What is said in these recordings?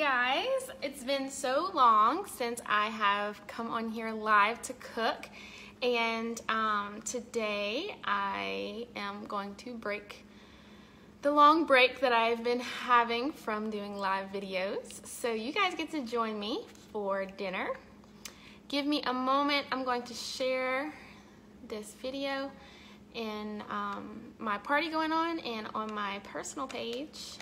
guys, it's been so long since I have come on here live to cook and um, today I am going to break the long break that I've been having from doing live videos. So you guys get to join me for dinner. Give me a moment, I'm going to share this video in um, my party going on and on my personal page.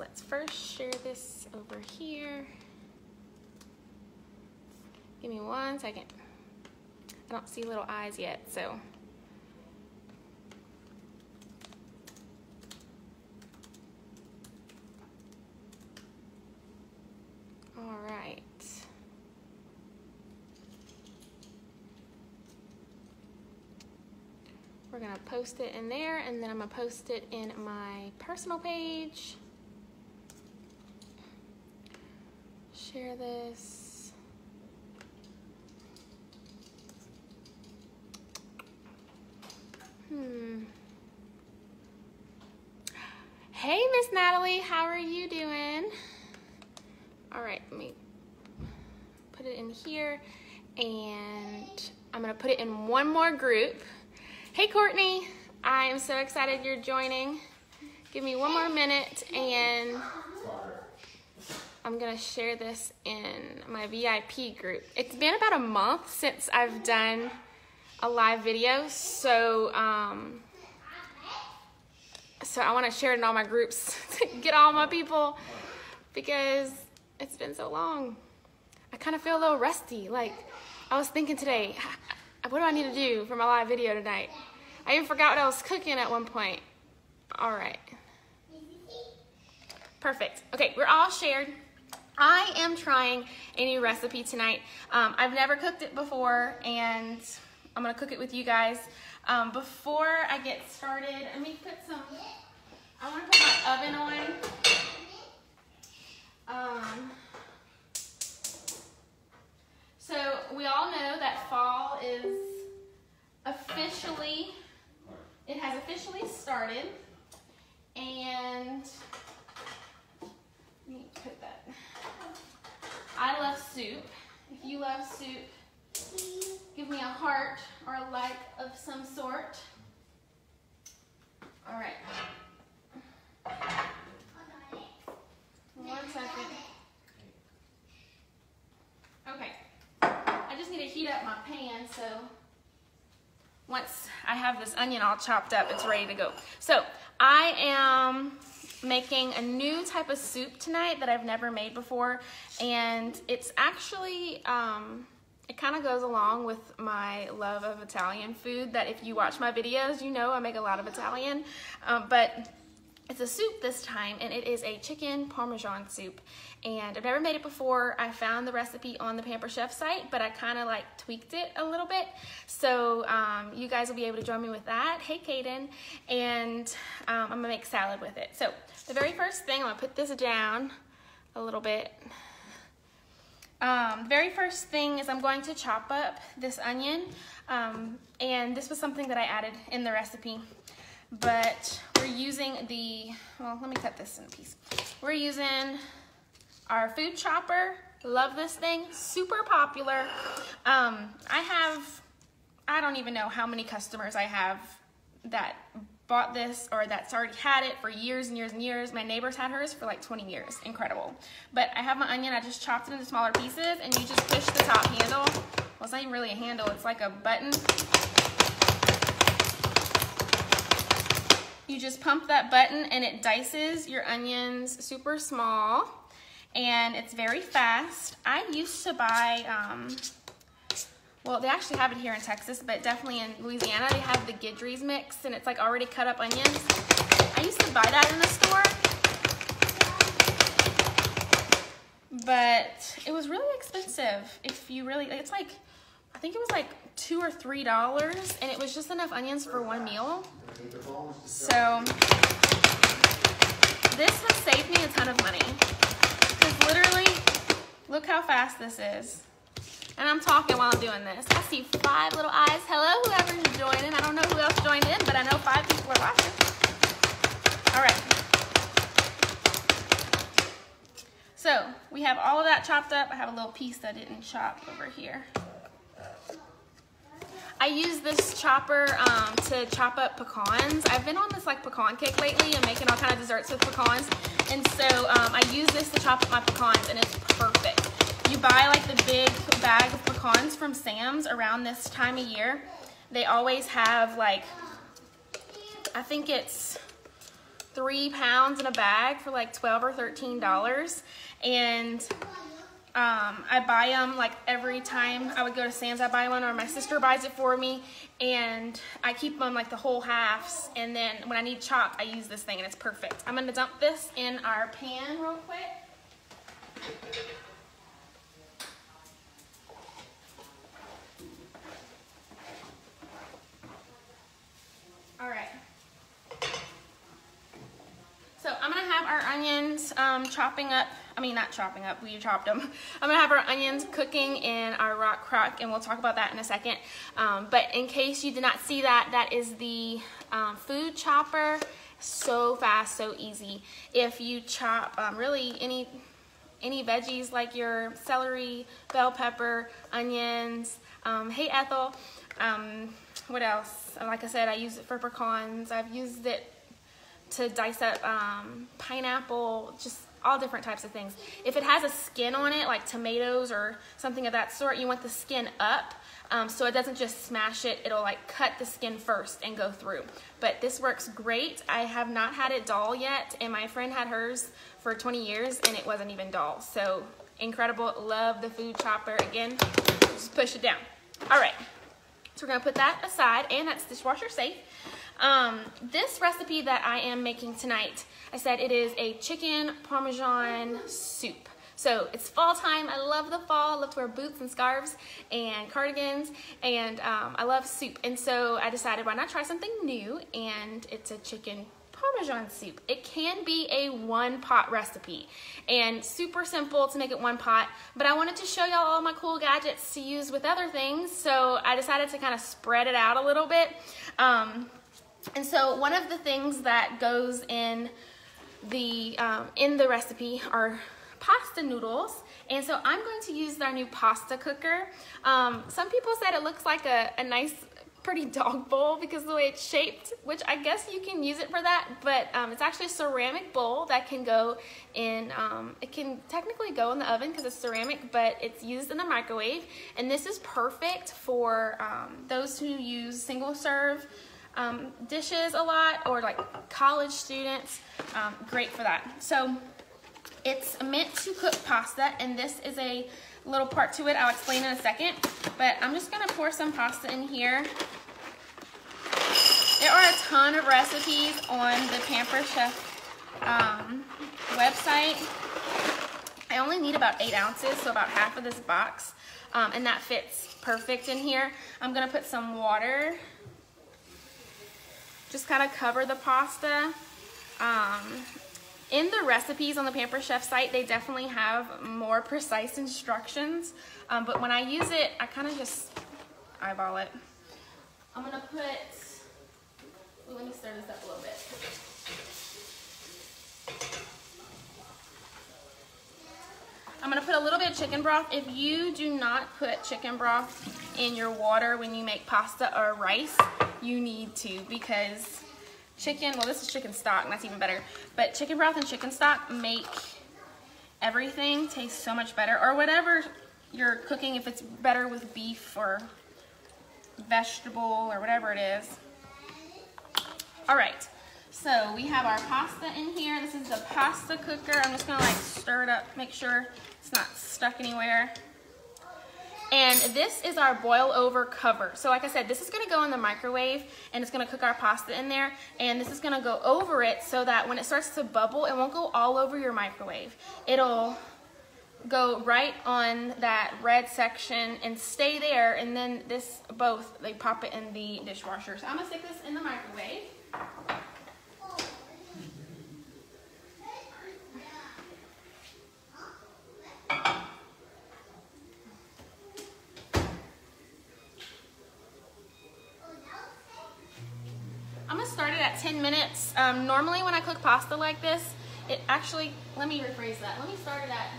Let's first share this over here. Give me one second. I don't see little eyes yet, so. All right. We're gonna post it in there and then I'm gonna post it in my personal page. Share this. Hmm. Hey, Miss Natalie, how are you doing? All right, let me put it in here and I'm gonna put it in one more group. Hey, Courtney, I am so excited you're joining. Give me one more minute and I'm gonna share this in my VIP group. It's been about a month since I've done a live video, so um, so I want to share it in all my groups to get all my people because it's been so long. I kind of feel a little rusty. Like I was thinking today, what do I need to do for my live video tonight? I even forgot what I was cooking at one point. All right. Perfect. Okay, we're all shared. I am trying a new recipe tonight. Um, I've never cooked it before and I'm gonna cook it with you guys. Um, before I get started, let me put some, I wanna put my oven on. Um, so we all know that fall is officially, it has officially started and let me put that I love soup. If you love soup, give me a heart or a like of some sort. All right. One second. Okay. I just need to heat up my pan so once I have this onion all chopped up, it's ready to go. So I am making a new type of soup tonight that I've never made before. And it's actually um, it kind of goes along with my love of Italian food that if you watch my videos you know I make a lot of Italian. Um, but it's a soup this time and it is a chicken parmesan soup and I've never made it before. I found the recipe on the Pampered Chef site but I kind of like tweaked it a little bit so um, you guys will be able to join me with that. Hey Kaden and um, I'm gonna make salad with it. So the very first thing, I'm gonna put this down a little bit. Um, very first thing is I'm going to chop up this onion. Um, and this was something that I added in the recipe. But we're using the, well, let me cut this in a piece. We're using our food chopper. Love this thing, super popular. Um, I have, I don't even know how many customers I have that bought this or that's already had it for years and years and years. My neighbors had hers for like 20 years. Incredible. But I have my onion. I just chopped it into smaller pieces and you just push the top handle. Well, it's not even really a handle. It's like a button. You just pump that button and it dices your onions super small and it's very fast. I used to buy um, well, they actually have it here in Texas, but definitely in Louisiana, they have the Guidry's mix, and it's like already cut up onions. I used to buy that in the store, but it was really expensive. If you really, it's like, I think it was like two or three dollars, and it was just enough onions for one meal. So this has saved me a ton of money, because literally, look how fast this is. And I'm talking while I'm doing this. I see five little eyes. Hello, whoever's joining. I don't know who else joined in, but I know five people are watching. All right. So we have all of that chopped up. I have a little piece that I didn't chop over here. I use this chopper um, to chop up pecans. I've been on this like pecan kick lately and making all kind of desserts with pecans. And so um, I use this to chop up my pecans and it's perfect. You buy like the big bag of pecans from Sam's around this time of year. They always have like, I think it's three pounds in a bag for like 12 or $13. And um, I buy them like every time I would go to Sam's, I buy one, or my sister buys it for me, and I keep them like the whole halves. And then when I need chalk, I use this thing, and it's perfect. I'm gonna dump this in our pan real quick. All right. So I'm gonna have our onions um, chopping up I mean, not chopping up, we chopped them. I'm gonna have our onions cooking in our rock crock and we'll talk about that in a second. Um, but in case you did not see that, that is the um, food chopper. So fast, so easy. If you chop um, really any any veggies like your celery, bell pepper, onions. Um, hey Ethel, um, what else? Like I said, I use it for pecans. I've used it to dice up um, pineapple, just all different types of things. If it has a skin on it, like tomatoes or something of that sort, you want the skin up um, so it doesn't just smash it. It'll like cut the skin first and go through. But this works great. I have not had it dull yet, and my friend had hers for 20 years, and it wasn't even dull. So incredible. Love the food chopper. Again, just push it down. All right. So we're gonna put that aside, and that's dishwasher safe. Um, this recipe that I am making tonight I said it is a chicken parmesan soup. So it's fall time. I love the fall. I love to wear boots and scarves and cardigans, and um, I love soup. And so I decided why not try something new, and it's a chicken Parmesan soup. It can be a one pot recipe and super simple to make it one pot, but I wanted to show y'all all my cool gadgets to use with other things, so I decided to kind of spread it out a little bit. Um, and so one of the things that goes in the um, in the recipe are pasta noodles and so I'm going to use our new pasta cooker. Um, some people said it looks like a, a nice pretty dog bowl because the way it's shaped, which I guess you can use it for that, but um, it's actually a ceramic bowl that can go in, um, it can technically go in the oven because it's ceramic, but it's used in the microwave. And this is perfect for um, those who use single serve um, dishes a lot or like college students. Um, great for that. So it's meant to cook pasta and this is a little part to it. I'll explain in a second, but I'm just gonna pour some pasta in here. There are a ton of recipes on the Pampered Chef um, website. I only need about eight ounces, so about half of this box, um, and that fits perfect in here. I'm gonna put some water just kind of cover the pasta. Um, in the recipes on the Pampered Chef site, they definitely have more precise instructions. Um, but when I use it, I kind of just eyeball it. I'm gonna put, ooh, let me stir this up a little bit. I'm gonna put a little bit of chicken broth. If you do not put chicken broth in your water when you make pasta or rice, you need to because chicken, well this is chicken stock and that's even better, but chicken broth and chicken stock make everything taste so much better or whatever you're cooking, if it's better with beef or vegetable or whatever it is. All right, so we have our pasta in here. This is the pasta cooker. I'm just gonna like stir it up, make sure it's not stuck anywhere. And this is our boil over cover. So like I said, this is gonna go in the microwave and it's gonna cook our pasta in there. And this is gonna go over it so that when it starts to bubble, it won't go all over your microwave. It'll go right on that red section and stay there. And then this, both, they pop it in the dishwasher. So I'm gonna stick this in the microwave. I'm gonna start it at 10 minutes. Um, normally when I cook pasta like this, it actually, let me rephrase that. Let me start it at,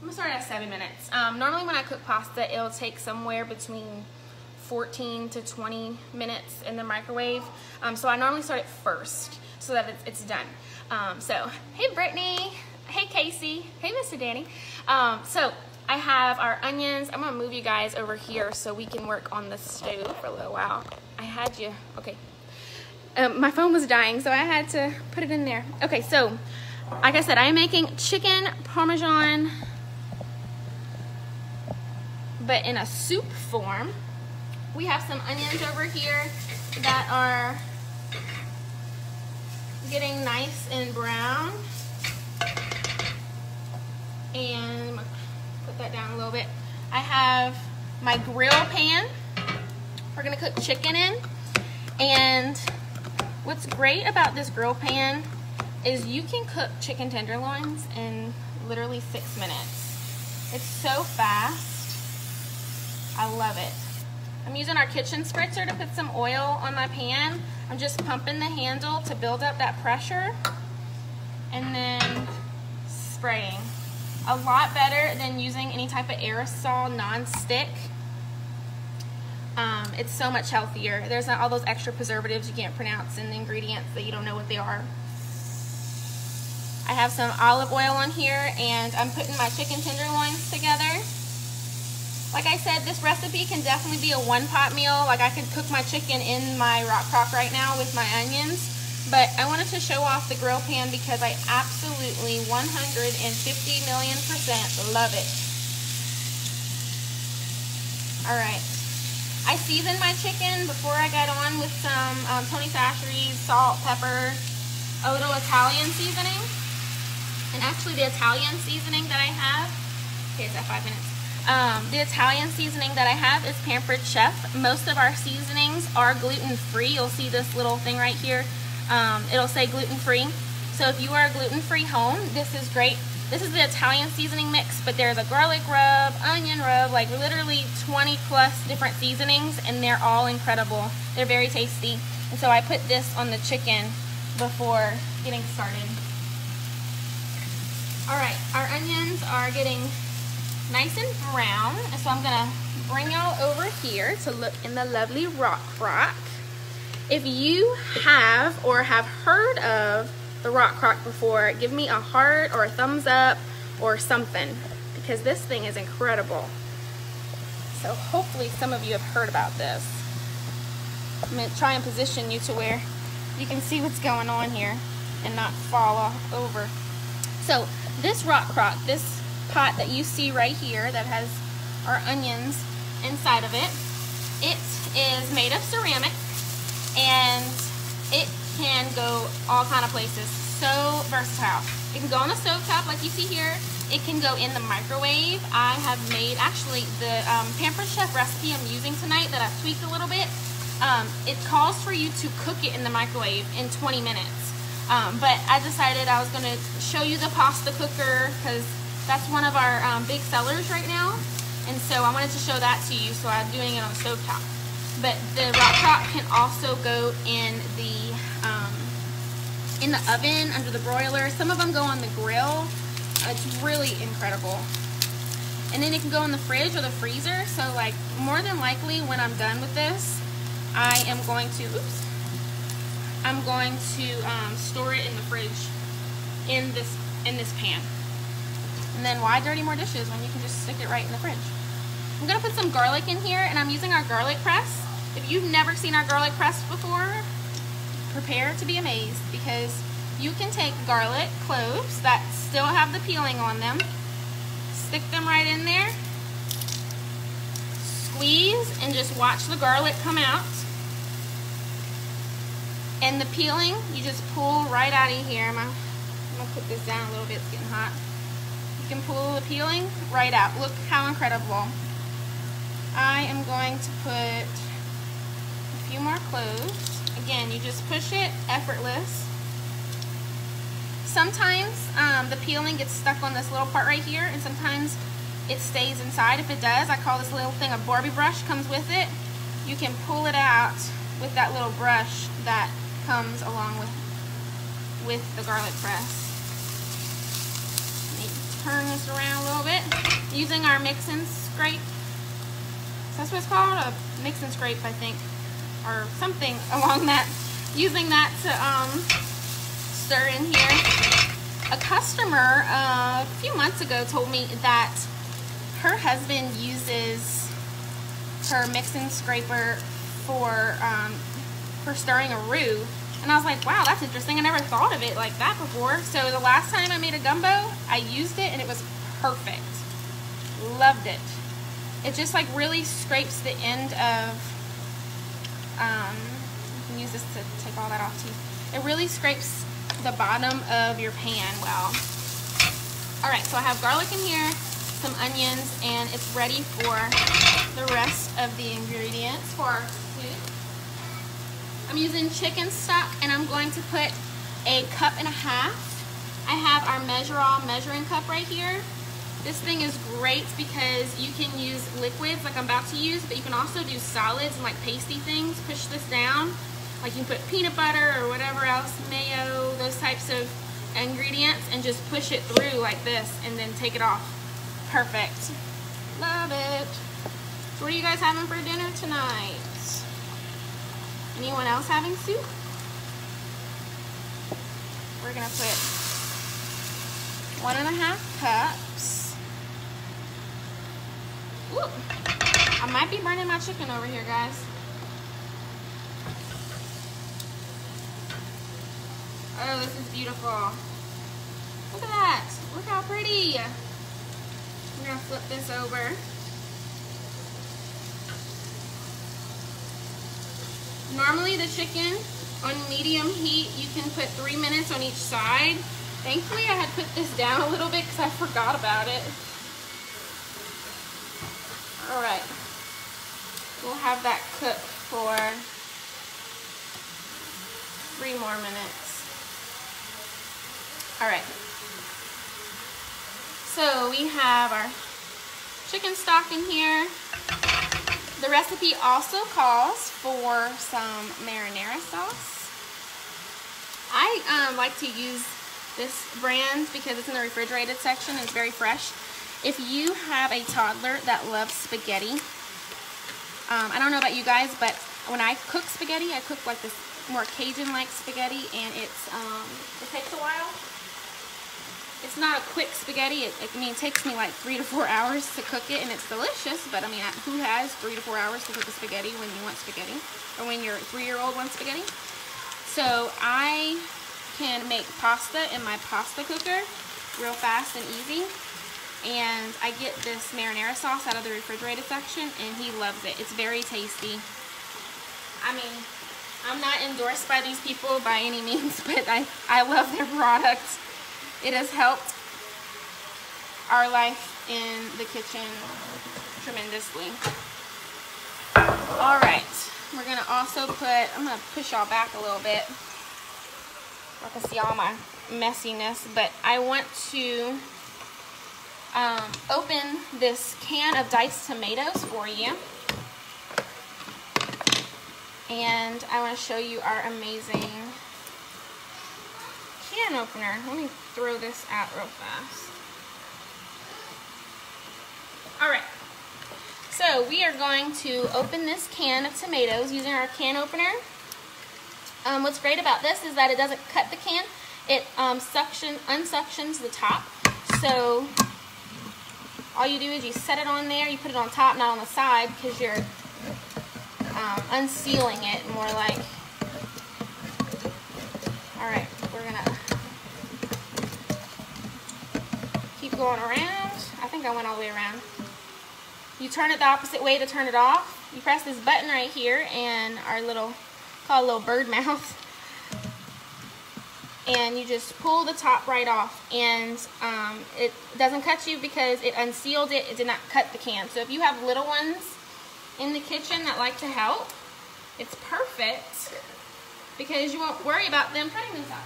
I'm gonna start at seven minutes. Um, normally when I cook pasta, it'll take somewhere between 14 to 20 minutes in the microwave. Um, so I normally start it first so that it's, it's done. Um, so, hey Brittany, hey Casey, hey Mr. Danny. Um, so I have our onions. I'm gonna move you guys over here so we can work on the stove for a little while. I had you, okay. Um, my phone was dying, so I had to put it in there. Okay, so like I said, I am making chicken parmesan, but in a soup form. We have some onions over here that are getting nice and brown. And put that down a little bit. I have my grill pan. We're gonna cook chicken in. And what's great about this grill pan is you can cook chicken tenderloins in literally six minutes. It's so fast. I love it. I'm using our kitchen spritzer to put some oil on my pan. I'm just pumping the handle to build up that pressure and then spraying. A lot better than using any type of aerosol non-stick. Um, it's so much healthier. There's not all those extra preservatives you can't pronounce and ingredients that you don't know what they are. I have some olive oil on here and I'm putting my chicken tenderloins together. Like I said, this recipe can definitely be a one-pot meal. Like I could cook my chicken in my rock crock right now with my onions. But I wanted to show off the grill pan because I absolutely 150 million percent love it. All right. I seasoned my chicken before I got on with some um, Tony Chachere's salt, pepper, little Italian seasoning. And actually the Italian seasoning that I have, okay, is that five minutes? Um, the Italian seasoning that I have is Pampered Chef. Most of our seasonings are gluten-free. You'll see this little thing right here. Um, it'll say gluten-free. So if you are a gluten-free home, this is great. This is the Italian seasoning mix, but there's a garlic rub, onion rub, like literally 20 plus different seasonings, and they're all incredible. They're very tasty. And so I put this on the chicken before getting started. All right, our onions are getting nice and brown. So I'm gonna bring y'all over here to look in the lovely rock crock. If you have or have heard of the rock crock before, give me a heart or a thumbs up or something because this thing is incredible. So hopefully some of you have heard about this. I'm gonna try and position you to where you can see what's going on here and not fall off over. So this rock crock, this pot that you see right here that has our onions inside of it. It is made of ceramic and it can go all kind of places. So versatile. It can go on the stove top like you see here. It can go in the microwave. I have made, actually, the um, Pampered Chef recipe I'm using tonight that I've tweaked a little bit, um, it calls for you to cook it in the microwave in 20 minutes. Um, but I decided I was going to show you the pasta cooker because that's one of our um, big sellers right now. And so I wanted to show that to you, so I'm doing it on the stove top. But the rock crock can also go in the in the oven, under the broiler. Some of them go on the grill. It's really incredible. And then it can go in the fridge or the freezer. So like more than likely when I'm done with this, I am going to, oops, I'm going to um, store it in the fridge in this in this pan. And then why dirty more dishes when you can just stick it right in the fridge? I'm gonna put some garlic in here and I'm using our garlic press. If you've never seen our garlic press before, prepare to be amazed because you can take garlic cloves that still have the peeling on them, stick them right in there, squeeze and just watch the garlic come out. And the peeling, you just pull right out of here. I'm gonna put this down a little bit, it's getting hot. You can pull the peeling right out. Look how incredible. I am going to put a few more cloves. Again, you just push it, effortless. Sometimes um, the peeling gets stuck on this little part right here, and sometimes it stays inside. If it does, I call this little thing a Barbie brush, comes with it. You can pull it out with that little brush that comes along with with the garlic press. Turn this around a little bit. Using our mix and scrape. That's what it's called? A mix and scrape, I think. Or something along that. Using that to um, stir in here. A customer uh, a few months ago told me that her husband uses her mixing scraper for um, for stirring a roux. And I was like, wow, that's interesting. I never thought of it like that before. So the last time I made a gumbo, I used it and it was perfect. Loved it. It just like really scrapes the end of, um, you can use this to take all that off too. It really scrapes the bottom of your pan well. All right, so I have garlic in here, some onions, and it's ready for the rest of the ingredients for our soup. I'm using chicken stock and I'm going to put a cup and a half. I have our Measure-All measuring cup right here. This thing is great because you can use liquids like I'm about to use, but you can also do solids and like pasty things. Push this down. Like you can put peanut butter or whatever else, mayo, those types of ingredients, and just push it through like this and then take it off. Perfect. Love it. So what are you guys having for dinner tonight? Anyone else having soup? We're gonna put one and a half cups. I might be burning my chicken over here, guys. Oh, this is beautiful. Look at that. Look how pretty. I'm gonna flip this over. Normally the chicken on medium heat, you can put three minutes on each side. Thankfully I had put this down a little bit because I forgot about it. All right, we'll have that cook for three more minutes. All right, so we have our chicken stock in here. The recipe also calls for some marinara sauce. I um, like to use this brand because it's in the refrigerated section. It's very fresh. If you have a toddler that loves spaghetti, um, I don't know about you guys, but when I cook spaghetti, I cook like this more Cajun-like spaghetti, and it's um, it takes a while. It's not a quick spaghetti. It, I mean, it takes me like three to four hours to cook it, and it's delicious. But I mean, who has three to four hours to cook a spaghetti when you want spaghetti, or when your three-year-old wants spaghetti? So I can make pasta in my pasta cooker real fast and easy. And I get this marinara sauce out of the refrigerated section, and he loves it. It's very tasty. I mean, I'm not endorsed by these people by any means, but I, I love their product. It has helped our life in the kitchen tremendously. All right, we're gonna also put, I'm gonna push y'all back a little bit. I can see all my messiness, but I want to um, open this can of diced tomatoes for you. And I want to show you our amazing can opener. Let me throw this out real fast. Alright, so we are going to open this can of tomatoes using our can opener. Um, what's great about this is that it doesn't cut the can. It um, suction, unsuctions the top. So all you do is you set it on there, you put it on top, not on the side, because you're um, unsealing it more like. Alright, we're going to keep going around. I think I went all the way around. You turn it the opposite way to turn it off. You press this button right here and our little, call a little bird mouth. And you just pull the top right off and um, it doesn't cut you because it unsealed it. It did not cut the can. So if you have little ones in the kitchen that like to help, it's perfect because you won't worry about them cutting themselves.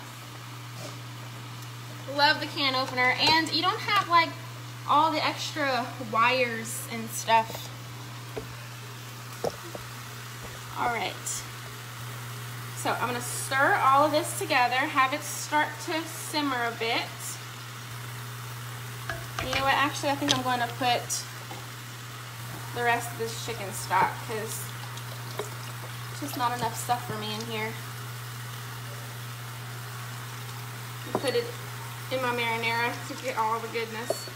Love the can opener. And you don't have like all the extra wires and stuff. All right. So I'm gonna stir all of this together, have it start to simmer a bit. You know what, actually I think I'm going to put the rest of this chicken stock because it's just not enough stuff for me in here. Put it in my marinara to get all the goodness.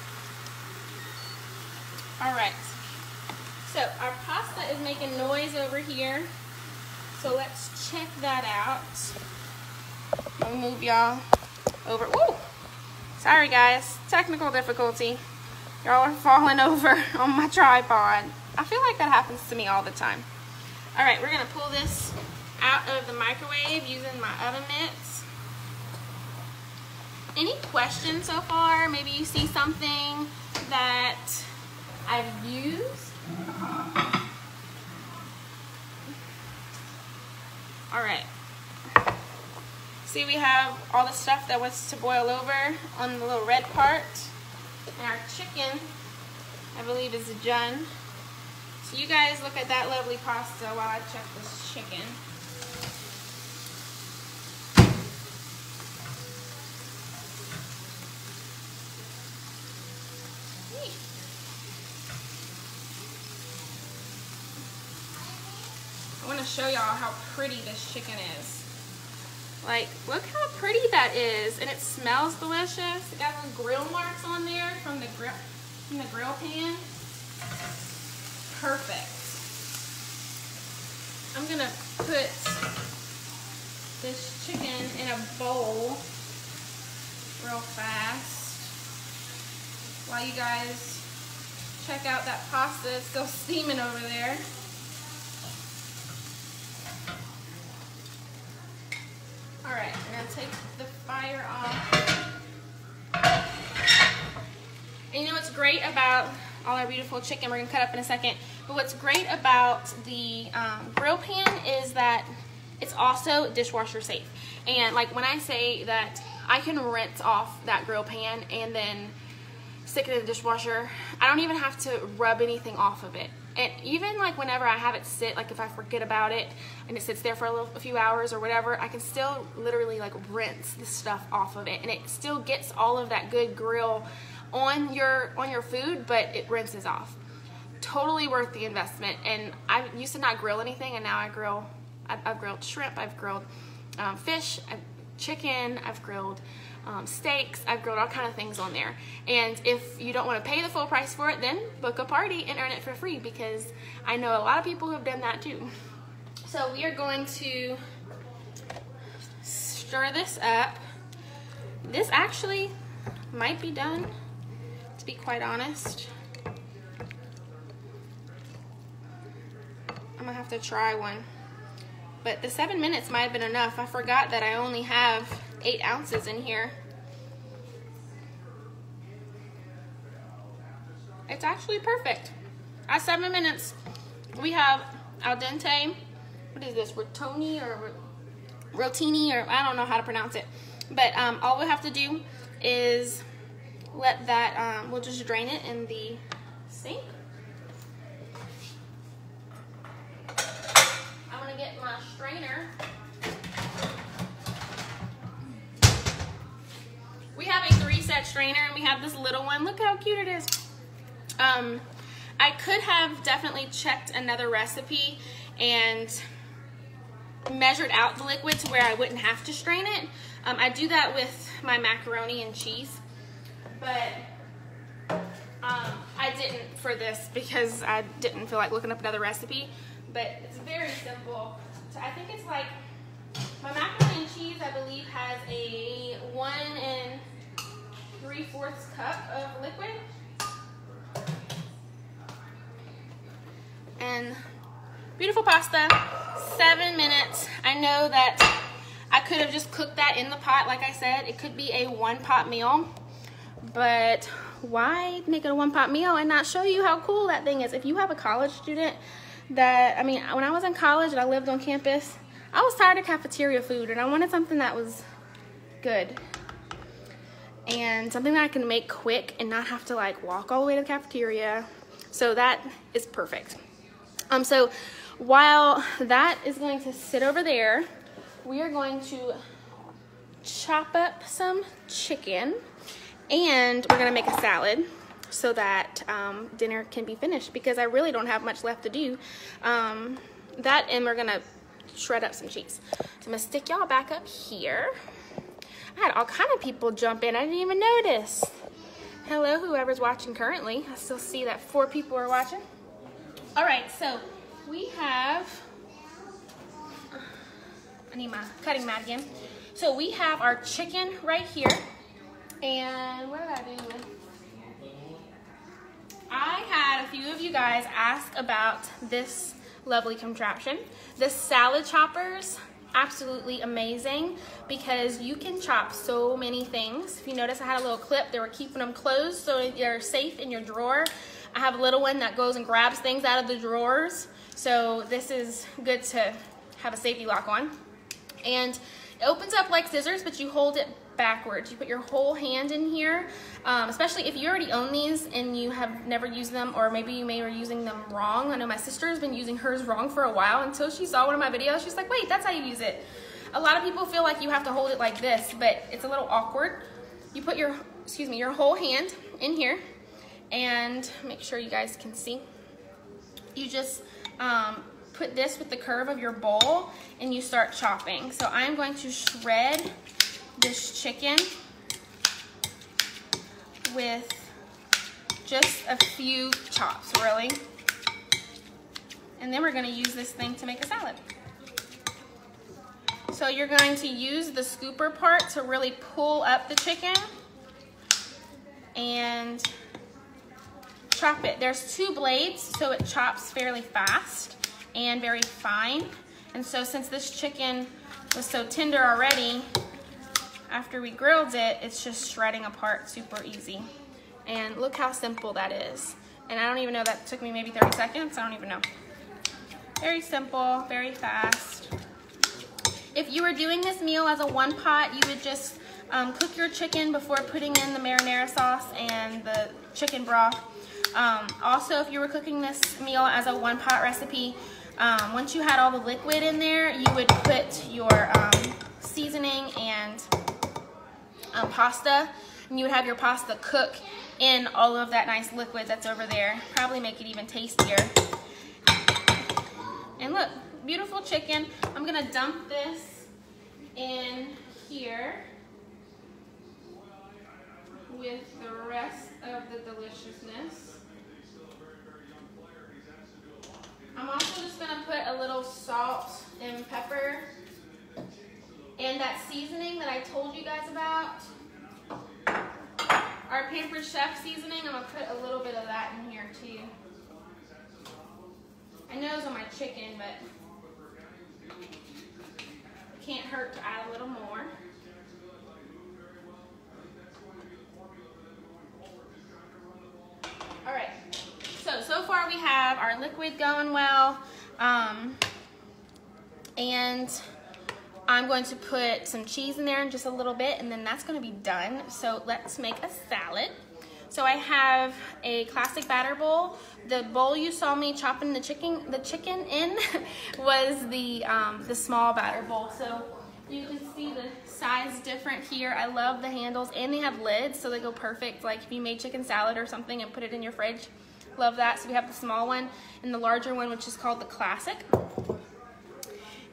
All right, so our pasta is making noise over here. So let's check that out. I'll move y'all over. Woo! Sorry guys, technical difficulty. Y'all are falling over on my tripod. I feel like that happens to me all the time. All right, we're gonna pull this out of the microwave using my oven mitts. Any questions so far? Maybe you see something that I've used? All right. See, we have all the stuff that was to boil over on the little red part. And our chicken, I believe, is done. So you guys look at that lovely pasta while I check this chicken. To show y'all how pretty this chicken is. Like, look how pretty that is. And it smells delicious. It got some grill marks on there from the grill, from the grill pan. Perfect. I'm gonna put this chicken in a bowl real fast while you guys check out that pasta. It's still steaming over there. All right, I'm gonna take the fire off. And you know what's great about all our beautiful chicken we're gonna cut up in a second, but what's great about the um, grill pan is that it's also dishwasher safe. And like when I say that I can rinse off that grill pan and then stick it in the dishwasher, I don't even have to rub anything off of it and even like whenever I have it sit, like if I forget about it and it sits there for a, little, a few hours or whatever, I can still literally like rinse the stuff off of it, and it still gets all of that good grill on your on your food, but it rinses off. Totally worth the investment. And I used to not grill anything, and now I grill. I've, I've grilled shrimp, I've grilled um, fish, I've, chicken, I've grilled um, steaks. I've grilled all kind of things on there. And if you don't want to pay the full price for it, then book a party and earn it for free because I know a lot of people who have done that too. So we are going to stir this up. This actually might be done, to be quite honest. I'm gonna have to try one. But the seven minutes might have been enough. I forgot that I only have eight ounces in here. It's actually perfect. At seven minutes, we have al dente, what is this, rotoni or rotini, or I don't know how to pronounce it. But um, all we have to do is let that, um, we'll just drain it in the sink. I'm gonna get my strainer. Strainer and we have this little one. Look how cute it is. Um, I could have definitely checked another recipe and measured out the liquid to where I wouldn't have to strain it. Um, I do that with my macaroni and cheese, but um, I didn't for this because I didn't feel like looking up another recipe. But it's very simple. So I think it's like, my macaroni and cheese I believe has a one and three fourths cup of liquid. and beautiful pasta, seven minutes. I know that I could have just cooked that in the pot, like I said. It could be a one pot meal, but why make it a one pot meal and not show you how cool that thing is? If you have a college student that, I mean, when I was in college and I lived on campus, I was tired of cafeteria food and I wanted something that was good and something that I can make quick and not have to like walk all the way to the cafeteria. So that is perfect. Um, so while that is going to sit over there, we are going to chop up some chicken and we're gonna make a salad so that um, dinner can be finished because I really don't have much left to do. Um, that and we're gonna shred up some cheese. So I'm gonna stick y'all back up here. I had all kind of people jump in. I didn't even notice. Hello, whoever's watching currently. I still see that four people are watching. All right, so we have, I need my cutting mat again. So we have our chicken right here. And what did I do? I had a few of you guys ask about this lovely contraption. The salad choppers, absolutely amazing because you can chop so many things. If you notice I had a little clip, they were keeping them closed so they're safe in your drawer. I have a little one that goes and grabs things out of the drawers. So this is good to have a safety lock on. And it opens up like scissors, but you hold it backwards. You put your whole hand in here, um, especially if you already own these and you have never used them, or maybe you may be using them wrong. I know my sister has been using hers wrong for a while until she saw one of my videos. She's like, wait, that's how you use it. A lot of people feel like you have to hold it like this, but it's a little awkward. You put your, excuse me, your whole hand in here, and make sure you guys can see. You just um, put this with the curve of your bowl and you start chopping. So I'm going to shred this chicken with just a few chops, really. And then we're gonna use this thing to make a salad. So you're going to use the scooper part to really pull up the chicken and chop it. There's two blades, so it chops fairly fast and very fine. And so since this chicken was so tender already, after we grilled it, it's just shredding apart super easy. And look how simple that is. And I don't even know, that took me maybe 30 seconds, I don't even know. Very simple, very fast. If you were doing this meal as a one pot, you would just um, cook your chicken before putting in the marinara sauce and the chicken broth. Um, also, if you were cooking this meal as a one pot recipe, um, once you had all the liquid in there, you would put your um, seasoning and um, pasta, and you would have your pasta cook in all of that nice liquid that's over there. Probably make it even tastier. And look, beautiful chicken. I'm gonna dump this in here with the rest of the deliciousness. I'm also just gonna put a little salt and pepper and that seasoning that I told you guys about. Our Pampered Chef seasoning, I'm gonna put a little bit of that in here too. I know it's on my chicken, but can't hurt to add a little more. All right, so, so far we have our liquid going well. Um, and I'm going to put some cheese in there in just a little bit and then that's gonna be done. So let's make a salad. So I have a classic batter bowl. The bowl you saw me chopping the chicken the chicken in was the, um, the small batter bowl. So you can see the size different here. I love the handles and they have lids so they go perfect. Like if you made chicken salad or something and put it in your fridge, love that. So we have the small one and the larger one which is called the classic.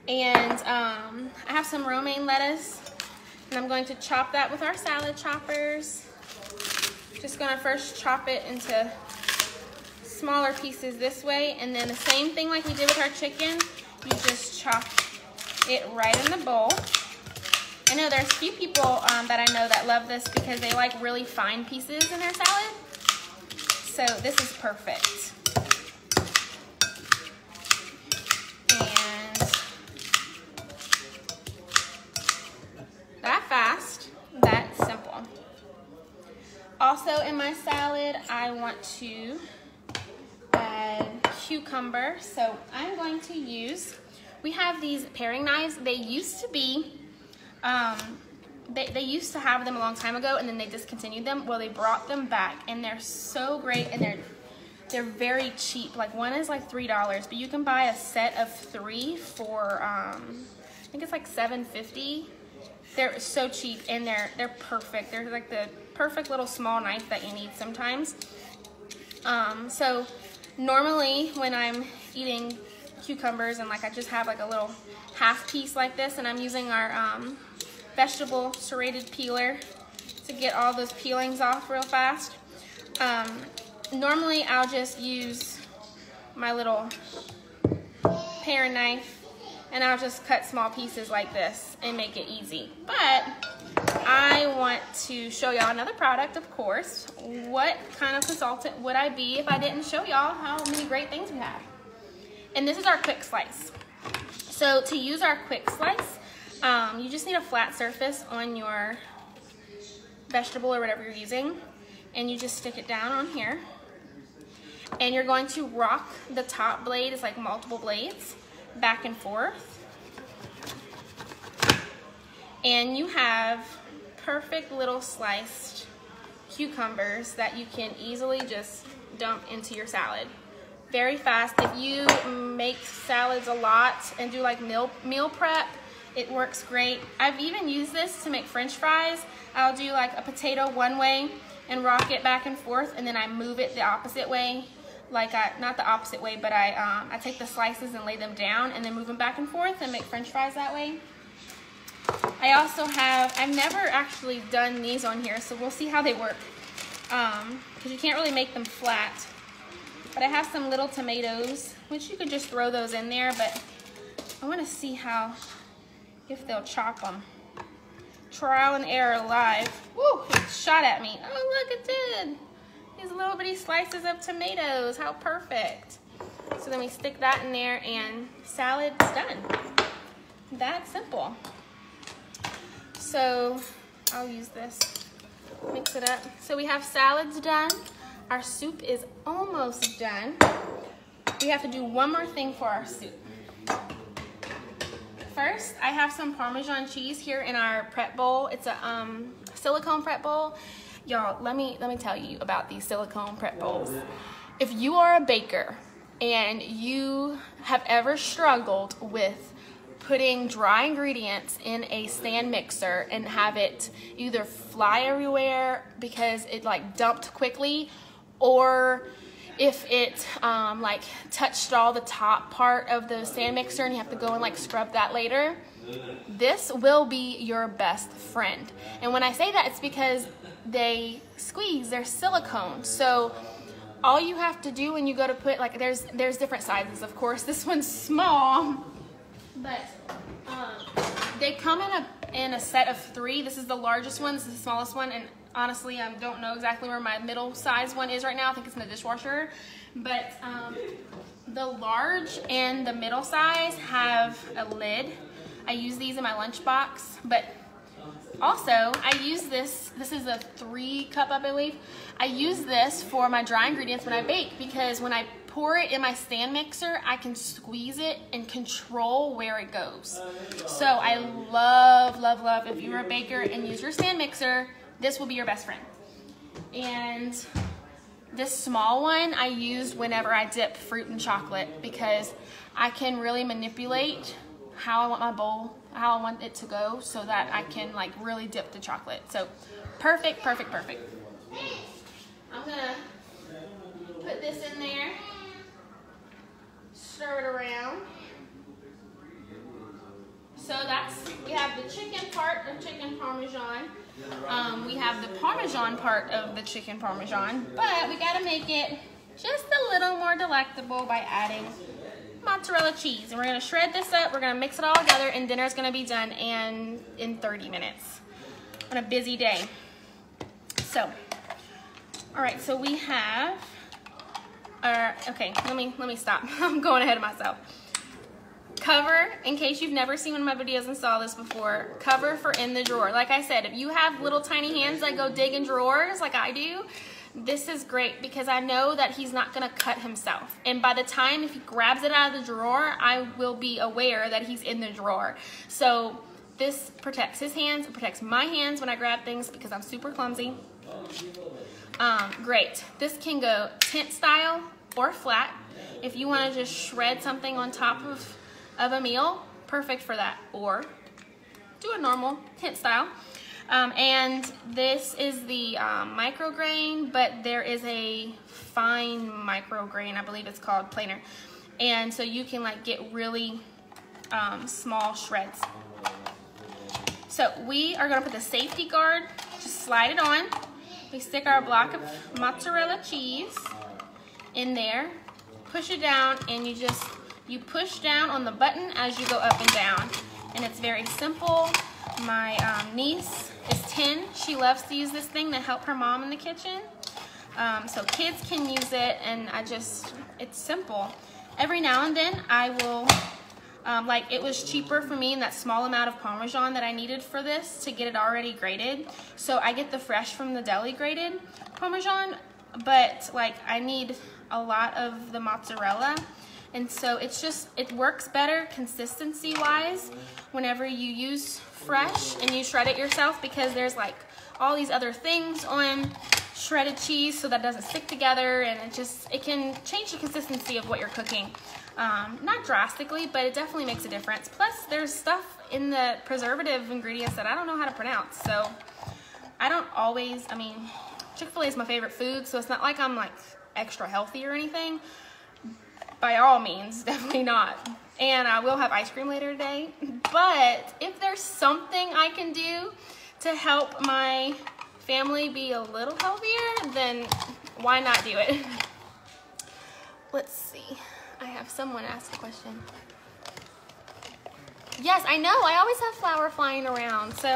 And um, I have some romaine lettuce and I'm going to chop that with our salad choppers. Just gonna first chop it into smaller pieces this way and then the same thing like we did with our chicken, you just chop it right in the bowl. I know there's a few people um, that I know that love this because they like really fine pieces in their salad. So this is perfect. Want to add cucumber. So I'm going to use, we have these paring knives. They used to be, um, they, they used to have them a long time ago and then they discontinued them. Well, they brought them back and they're so great and they're they're very cheap. Like one is like $3, but you can buy a set of three for um, think it's like 750. They're so cheap and they're they're perfect. They're like the perfect little small knife that you need sometimes. Um, so normally when I'm eating cucumbers and like I just have like a little half piece like this and I'm using our um, vegetable serrated peeler to get all those peelings off real fast. Um, normally I'll just use my little paring knife and I'll just cut small pieces like this and make it easy. But I want to show y'all another product, of course. What kind of consultant would I be if I didn't show y'all how many great things we have? And this is our quick slice. So to use our quick slice, um, you just need a flat surface on your vegetable or whatever you're using. And you just stick it down on here. And you're going to rock the top blade, it's like multiple blades back and forth. And you have perfect little sliced cucumbers that you can easily just dump into your salad. Very fast. If you make salads a lot and do like meal, meal prep, it works great. I've even used this to make french fries. I'll do like a potato one way and rock it back and forth and then I move it the opposite way like I, not the opposite way, but I, um, I take the slices and lay them down and then move them back and forth and make french fries that way. I also have, I've never actually done these on here, so we'll see how they work. Um, because you can't really make them flat. But I have some little tomatoes, which you could just throw those in there, but I want to see how, if they'll chop them. Trial and error live. Woo, it shot at me. Oh, look, it did. These little bitty slices of tomatoes. How perfect. So then we stick that in there and salad's done. That simple. So I'll use this, mix it up. So we have salads done. Our soup is almost done. We have to do one more thing for our soup. First, I have some Parmesan cheese here in our prep bowl. It's a um, silicone prep bowl. Y'all, let me let me tell you about these silicone prep bowls. If you are a baker and you have ever struggled with putting dry ingredients in a stand mixer and have it either fly everywhere because it like dumped quickly or if it um, like touched all the top part of the stand mixer and you have to go and like scrub that later this will be your best friend and when I say that it's because they squeeze, they're silicone. So all you have to do when you go to put, like there's, there's different sizes, of course. This one's small, but um, they come in a, in a set of three. This is the largest one, this is the smallest one, and honestly, I don't know exactly where my middle size one is right now. I think it's in the dishwasher. But um, the large and the middle size have a lid. I use these in my lunchbox, but also, I use this, this is a three cup, I believe. I use this for my dry ingredients when I bake because when I pour it in my stand mixer, I can squeeze it and control where it goes. So I love, love, love, if you're a baker and use your stand mixer, this will be your best friend. And this small one I use whenever I dip fruit and chocolate because I can really manipulate how I want my bowl, how I want it to go so that I can like really dip the chocolate. So perfect, perfect, perfect. I'm gonna put this in there, stir it around. So that's, we have the chicken part of chicken parmesan. Um, we have the parmesan part of the chicken parmesan, but we gotta make it just a little more delectable by adding mozzarella cheese. And we're gonna shred this up, we're gonna mix it all together, and dinner's gonna be done in, in 30 minutes on a busy day. So, all right, so we have, our, okay, let me, let me stop. I'm going ahead of myself. Cover, in case you've never seen one of my videos and saw this before, cover for in the drawer. Like I said, if you have little tiny hands that go dig in drawers like I do, this is great because I know that he's not gonna cut himself. And by the time if he grabs it out of the drawer, I will be aware that he's in the drawer. So this protects his hands, it protects my hands when I grab things because I'm super clumsy. Um, great. This can go tent style or flat. If you wanna just shred something on top of, of a meal, perfect for that. Or do a normal tent style. Um, and this is the um, micrograin, but there is a fine micrograin, I believe it's called planer. And so you can like get really um, small shreds. So we are gonna put the safety guard, just slide it on. We stick our block of mozzarella cheese in there, push it down, and you just, you push down on the button as you go up and down. And it's very simple. My um, niece is 10. She loves to use this thing to help her mom in the kitchen. Um, so kids can use it, and I just, it's simple. Every now and then, I will um, like it was cheaper for me in that small amount of Parmesan that I needed for this to get it already grated. So I get the fresh from the deli grated Parmesan, but like I need a lot of the mozzarella. And so it's just, it works better consistency wise whenever you use fresh and you shred it yourself because there's like all these other things on shredded cheese so that doesn't stick together and it just, it can change the consistency of what you're cooking. Um, not drastically, but it definitely makes a difference. Plus, there's stuff in the preservative ingredients that I don't know how to pronounce. So I don't always, I mean, Chick-fil-A is my favorite food, so it's not like I'm like extra healthy or anything. By all means, definitely not. And I will have ice cream later today. But if there's something I can do to help my family be a little healthier, then why not do it? Let's see. I have someone ask a question. Yes, I know. I always have flour flying around. So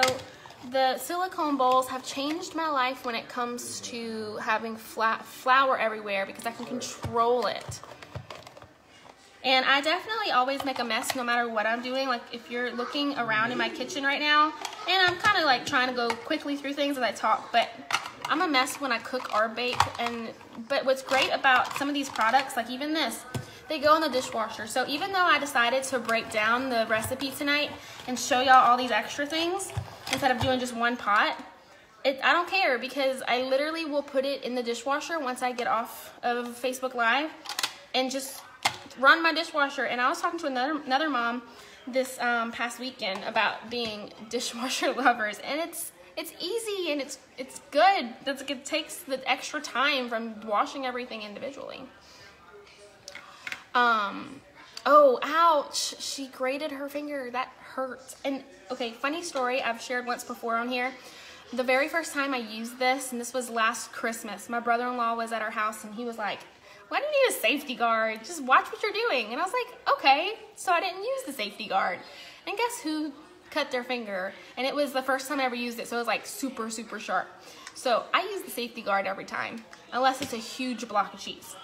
the silicone bowls have changed my life when it comes to having flat flour everywhere because I can control it. And I definitely always make a mess no matter what I'm doing. Like if you're looking around in my kitchen right now, and I'm kind of like trying to go quickly through things as I talk, but I'm a mess when I cook or bake. And But what's great about some of these products, like even this, they go in the dishwasher. So even though I decided to break down the recipe tonight and show y'all all these extra things instead of doing just one pot, it, I don't care because I literally will put it in the dishwasher once I get off of Facebook Live and just run my dishwasher. And I was talking to another another mom this um, past weekend about being dishwasher lovers, and it's it's easy and it's it's good. That's it takes the extra time from washing everything individually. Um, oh, ouch. She grated her finger. That hurts. And okay, funny story I've shared once before on here. The very first time I used this, and this was last Christmas, my brother-in-law was at our house and he was like, why do you need a safety guard? Just watch what you're doing. And I was like, okay. So I didn't use the safety guard. And guess who cut their finger? And it was the first time I ever used it, so it was like super, super sharp. So I use the safety guard every time, unless it's a huge block of cheese.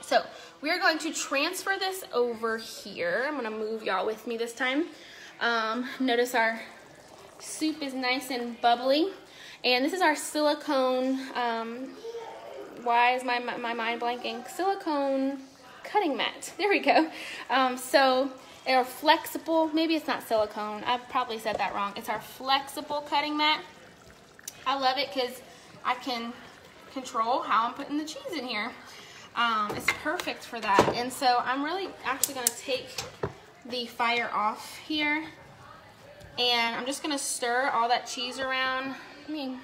So we are going to transfer this over here. I'm gonna move y'all with me this time. Um, notice our soup is nice and bubbly. And this is our silicone, um, why is my, my mind blanking? Silicone cutting mat. There we go. Um, so they're flexible, maybe it's not silicone. I've probably said that wrong. It's our flexible cutting mat. I love it because I can control how I'm putting the cheese in here. Um, it's perfect for that. And so I'm really actually to take the fire off here. And I'm just to stir all that cheese around. Let me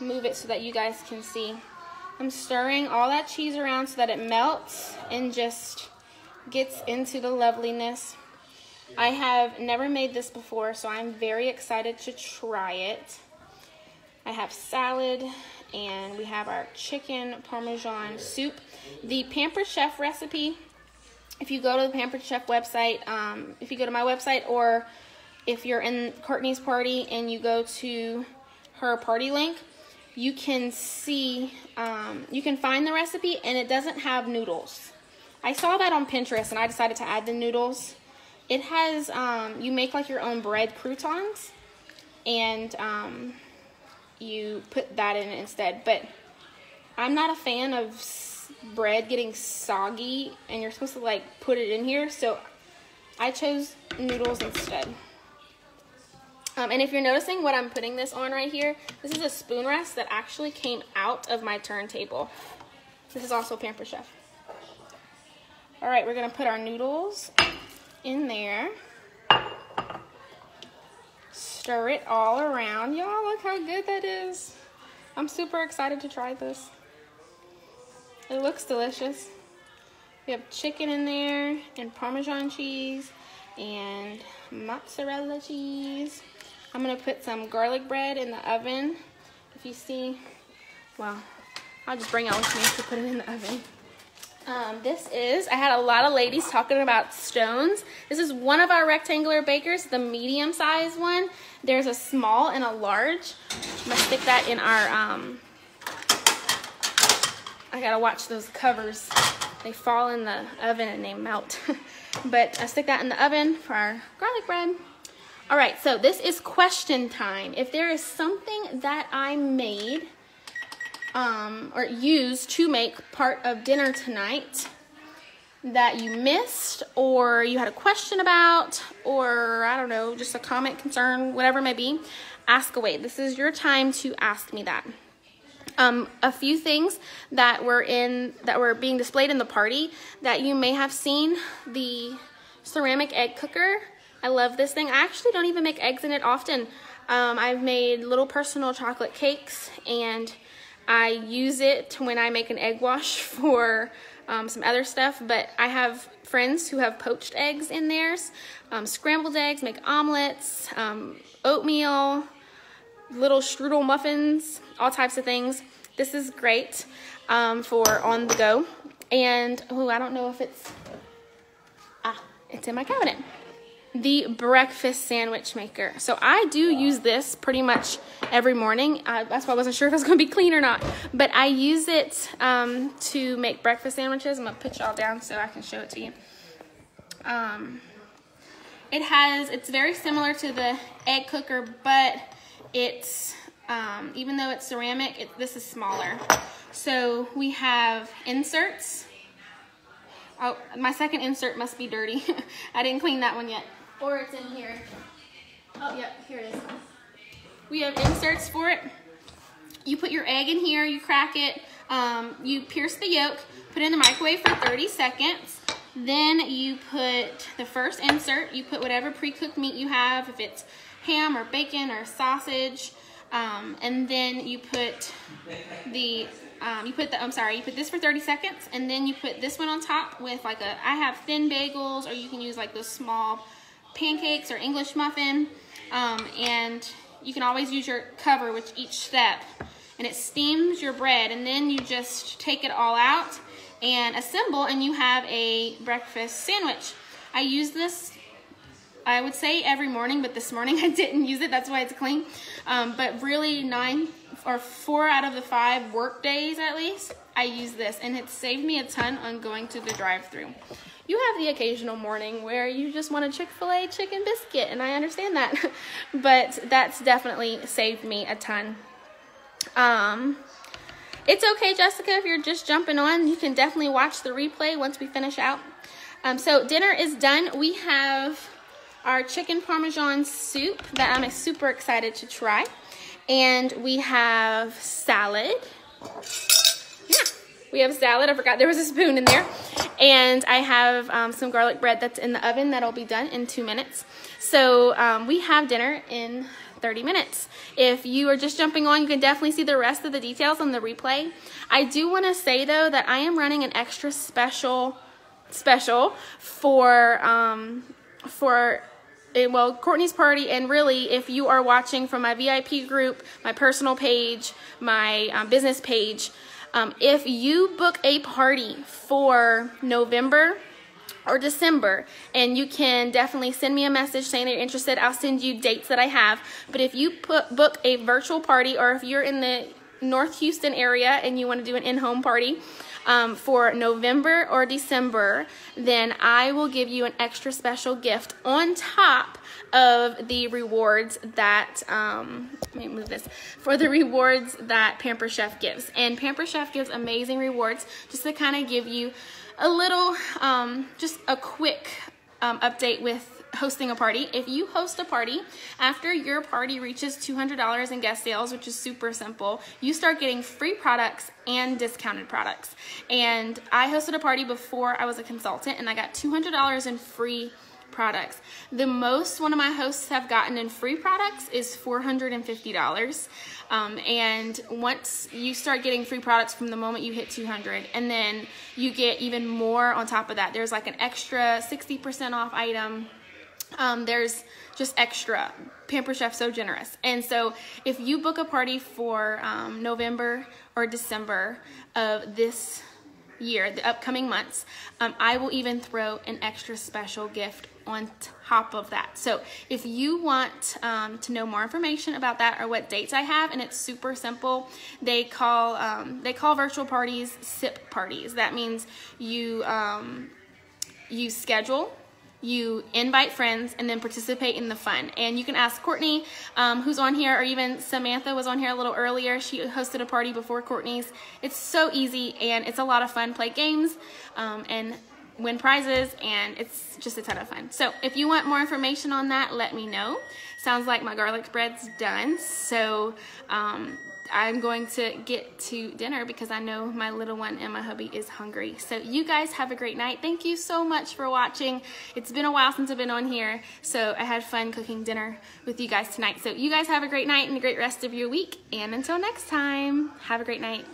move it so that you guys can see. I'm stirring all that cheese around so that it melts and just gets into the loveliness. I have never made this before, so I'm very excited to try it. I have salad, and we have our chicken parmesan soup. The Pampered Chef recipe, if you go to the Pampered Chef website, um, if you go to my website or if you're in Courtney's party and you go to her party link, you can see, um, you can find the recipe and it doesn't have noodles. I saw that on Pinterest and I decided to add the noodles. It has, um, you make like your own bread croutons and um, you put that in instead. But I'm not a fan of bread getting soggy and you're supposed to like put it in here. So I chose noodles instead. Um, and if you're noticing what I'm putting this on right here, this is a spoon rest that actually came out of my turntable. This is also Pamper Chef. All right, we're gonna put our noodles in there. Stir it all around. Y'all, look how good that is. I'm super excited to try this. It looks delicious. We have chicken in there and Parmesan cheese and mozzarella cheese. I'm gonna put some garlic bread in the oven. If you see, well, I'll just bring it with me to put it in the oven. Um, this is, I had a lot of ladies talking about stones. This is one of our rectangular bakers, the medium size one. There's a small and a large. I'm gonna stick that in our, um, I gotta watch those covers. They fall in the oven and they melt. but I stick that in the oven for our garlic bread. All right, so this is question time. If there is something that I made um, or use to make part of dinner tonight that you missed or you had a question about or I don't know, just a comment, concern, whatever it may be, ask away. This is your time to ask me that. Um, a few things that were in that were being displayed in the party that you may have seen the ceramic egg cooker. I love this thing. I actually don't even make eggs in it often. Um, I've made little personal chocolate cakes and I use it when I make an egg wash for um, some other stuff, but I have friends who have poached eggs in theirs, um, scrambled eggs, make omelets, um, oatmeal, little strudel muffins, all types of things. This is great um, for on the go. And, oh, I don't know if it's, ah, it's in my cabinet the breakfast sandwich maker. So I do use this pretty much every morning. Uh, that's why I wasn't sure if it was going to be clean or not. But I use it um, to make breakfast sandwiches. I'm going to put y'all down so I can show it to you. Um, it has, it's very similar to the egg cooker, but it's, um, even though it's ceramic, it, this is smaller. So we have inserts. Oh, my second insert must be dirty. I didn't clean that one yet or it's in here. Oh, yeah, here it is. We have inserts for it. You put your egg in here, you crack it, um, you pierce the yolk, put in the microwave for 30 seconds. Then you put the first insert, you put whatever pre-cooked meat you have, if it's ham or bacon or sausage, um, and then you put the um, you put the I'm sorry you put this for 30 seconds and then you put this one on top with like a I have thin bagels or you can use like those small pancakes or English muffin. Um, and you can always use your cover with each step. And it steams your bread. And then you just take it all out and assemble and you have a breakfast sandwich. I use this, I would say every morning, but this morning I didn't use it. That's why it's clean. Um, but really nine or four out of the five work days at least, I use this. And it saved me a ton on going to the drive through you have the occasional morning where you just want a Chick-fil-A chicken biscuit, and I understand that. but that's definitely saved me a ton. Um, it's okay, Jessica, if you're just jumping on. You can definitely watch the replay once we finish out. Um, so dinner is done. We have our chicken parmesan soup that I'm super excited to try. And we have salad. Yeah, we have salad. I forgot there was a spoon in there. And I have um, some garlic bread that's in the oven that'll be done in two minutes. So um, we have dinner in 30 minutes. If you are just jumping on, you can definitely see the rest of the details on the replay. I do want to say though that I am running an extra special special for um, for eh, well Courtney's party and really if you are watching from my VIP group, my personal page, my um, business page, um, if you book a party for November or December, and you can definitely send me a message saying that you're interested. I'll send you dates that I have. But if you put, book a virtual party, or if you're in the North Houston area and you want to do an in-home party um, for November or December, then I will give you an extra special gift on top of the rewards that, um, let me move this, for the rewards that Pamper Chef gives. And Pamper Chef gives amazing rewards just to kind of give you a little, um, just a quick um, update with hosting a party. If you host a party, after your party reaches $200 in guest sales, which is super simple, you start getting free products and discounted products. And I hosted a party before I was a consultant and I got $200 in free products. The most one of my hosts have gotten in free products is $450. Um, and once you start getting free products from the moment you hit 200, and then you get even more on top of that. There's like an extra 60% off item. Um, there's just extra. Pamper Chef so generous. And so if you book a party for um, November or December of this year, the upcoming months, um, I will even throw an extra special gift on top of that. So if you want um, to know more information about that or what dates I have, and it's super simple, they call um, they call virtual parties SIP parties. That means you um, you schedule you invite friends and then participate in the fun. And you can ask Courtney, um, who's on here, or even Samantha was on here a little earlier. She hosted a party before Courtney's. It's so easy and it's a lot of fun. Play games um, and win prizes, and it's just a ton of fun. So if you want more information on that, let me know. Sounds like my garlic bread's done. So um, I'm going to get to dinner because I know my little one and my hubby is hungry. So you guys have a great night. Thank you so much for watching. It's been a while since I've been on here, so I had fun cooking dinner with you guys tonight. So you guys have a great night and a great rest of your week. And until next time, have a great night.